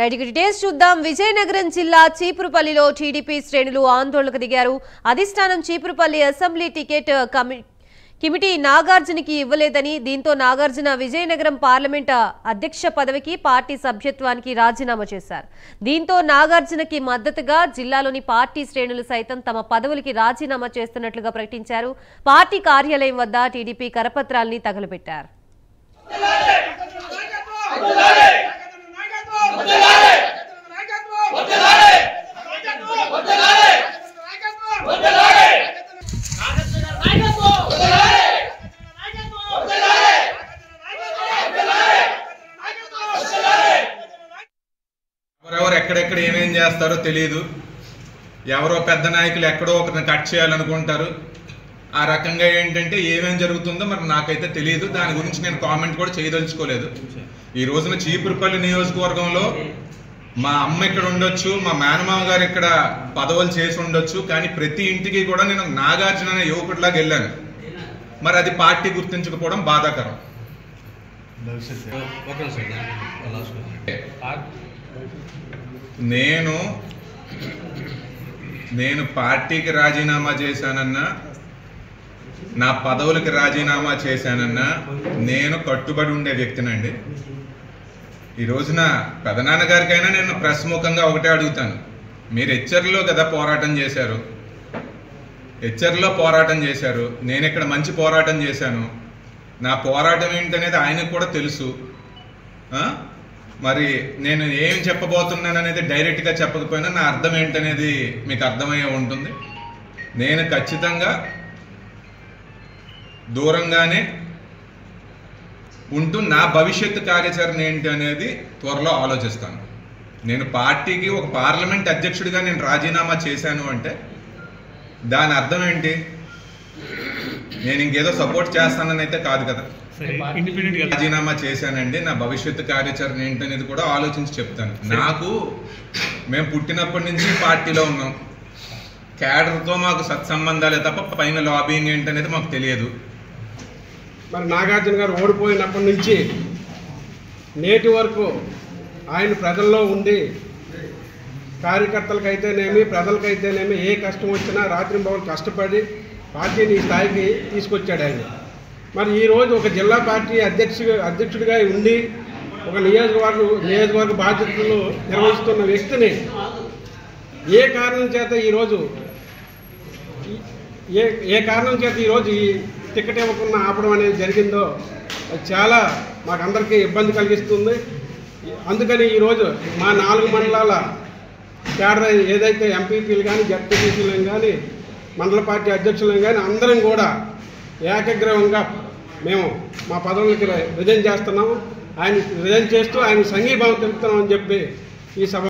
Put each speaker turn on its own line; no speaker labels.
Right ఇక details చూద్దాం. విజయనగరం జిల్లా చీపురుపల్లిలో టీడీపీ శ్రేణులు ఆందోళనకు దిగారు. అధిష్టానం చీపురుపల్లి అసెంబ్లీ టికెట్ కమి కిమిటి నాగార్జునకి ఇవ్వలేదని దీంతో నాగార్జున విజయనగరం పార్లమెంట్ అధ్యక్ష పదవికి పార్టీ సభ్యత్వానికి రాజీనామా చేశారు. దీంతో నాగార్జునకి మద్దతుగా జిల్లాలోని పార్టీ శ్రేణులు సైతం తమ పదవులకి రాజీనామా చేస్తున్నట్లుగా ప్రకటించారు. పార్టీ కార్యాలయం వద్ద టీడీపీ కరపత్రాల్ని తగలబెట్టారు.
ఎక్కడెక్కడ ఏమేం చేస్తారో తెలియదు ఎవరో పెద్ద నాయకులు ఎక్కడో ఒకరిని కట్ చేయాలనుకుంటారు. ఆ రకంగా ఏంటంటే ఏమేం జరుగుతుందో మరి నాకైతే తెలియదు దాని గురించి నేను కామెంట్ కూడా చేయదలుచుకోలేదు. ఈ రోజున చీపురుపల్లి నియోజకవర్గంలో మా అమ్మ ఇక్కడ ఉండొచ్చు మా మేనమామ గారు ఇక్కడ పదవులు చేసి ఉండొచ్చు కానీ ప్రతి ఇంటికి కూడా నేను నాగార్జున అనే యువకుడిలాగా వెళ్ళాను. మరి అది పార్టీ గుర్తించకపోవడం బాధాకరం. నేను నేను పార్టీకి రాజీనామా చేశానన్నా నా పదవులకి రాజీనామా చేశానన్నా నేను కట్టుబడి ఉండే వ్యక్తినండి. ఈ రోజున పెదనాన్న గారికైనా నేను ప్రస్ముఖంగా ఒకటే అడుగుతాను. మీరు హెచ్చర్లో కదా పోరాటం చేశారు. హెచ్చర్లో పోరాటం చేశారు. నేను ఇక్కడ మంచి పోరాటం చేశాను. నా పోరాటం ఏంటనేది ఆయనకు కూడా తెలుసు. మరి నేను ఏం చెప్పబోతున్నాను అనేది డైరెక్ట్గా చెప్పకపోయినా నా అర్థం ఏంటనేది మీకు అర్థమయ్యే ఉంటుంది. నేను ఖచ్చితంగా దూరంగానే ఉంటూ నా భవిష్యత్తు కార్యాచరణ ఏంటి అనేది త్వరలో ఆలోచిస్తాను. నేను పార్టీకి ఒక పార్లమెంట్ అధ్యక్షుడిగా నేను రాజీనామా చేశాను అంటే దాని అర్థం ఏంటి? నేను ఇంకేదో సపోర్ట్ చేస్తానని అయితే కాదు కదా. రాజీనామా చేశానండి నా భవిష్యత్తు కార్యాచరణ ఏంటనేది కూడా ఆలోచించి చెప్తాను. నాకు మేము పుట్టినప్పటి నుంచి పార్టీలో ఉన్నాం. క్యాడర్తో మాకు సత్సంబంధాలే తప్ప పైన లాబింగ్ ఏంటనేది మాకు తెలియదు.
మరి నాగార్జున గారు ఓడిపోయినప్పటి నుంచి నేటి వరకు ఆయన ప్రజల్లో ఉండి కార్యకర్తలకైతేనేమి ప్రజలకైతేనేమి ఏ కష్టం వచ్చినా రాత్రి భవన్ కష్టపడి పార్టీని ఈ స్థాయికి తీసుకొచ్చాడు ఆయన. మరి ఈరోజు ఒక జిల్లా పార్టీ అధ్యక్షుడు అధ్యక్షుడిగా ఉండి ఒక నియోజకవర్గ నియోజకవర్గ బాధ్యతలు నిర్వహిస్తున్న వ్యక్తిని ఏ కారణం చేత ఈరోజు ఏ ఏ కారణం చేత ఈరోజు ఈ టికెట్ ఇవ్వకుండా ఆపడం అనేది జరిగిందో అది చాలా మాకందరికీ ఇబ్బంది కలిగిస్తుంది. అందుకని ఈరోజు మా నాలుగు మండలాల కేడర్ ఏదైతే ఎంపీపీలు కానీ జడ్పీటీసీలు కానీ మండల పార్టీ అధ్యక్షులను కానీ అందరం కూడా ఏకగ్రహంగా మేము మా పదవులకి రిజైన్ చేస్తున్నాము. ఆయన రిజైన్ చేస్తూ ఆయన సంఘీభావం తెలుపుతున్నామని చెప్పి ఈ సభ